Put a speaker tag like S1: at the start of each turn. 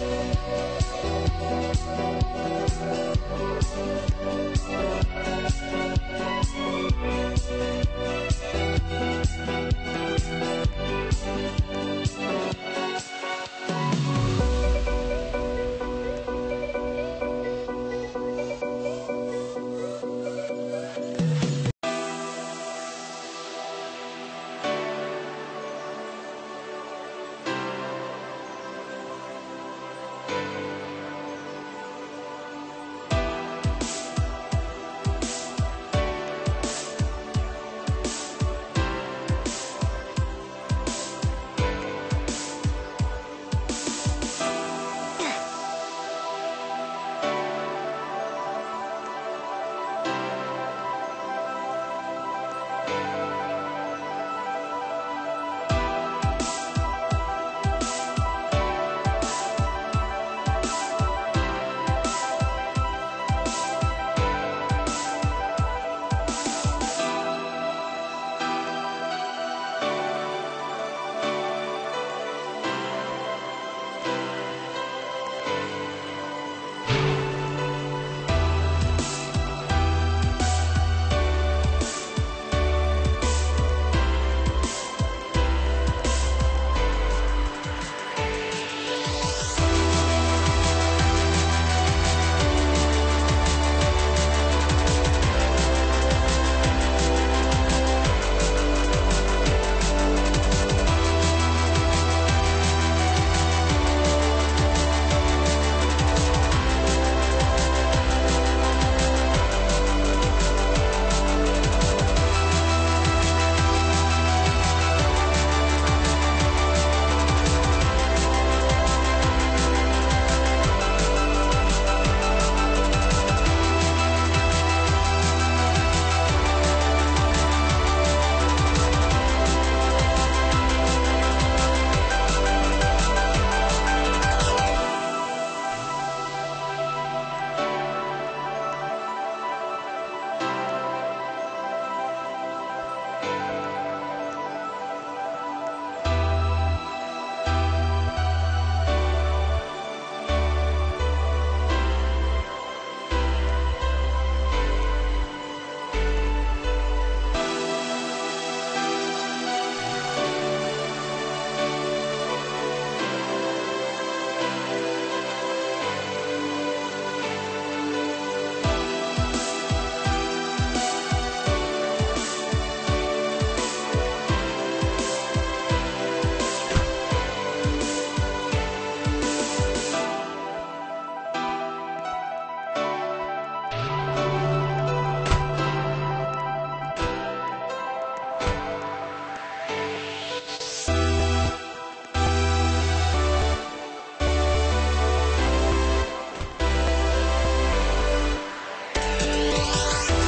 S1: We'll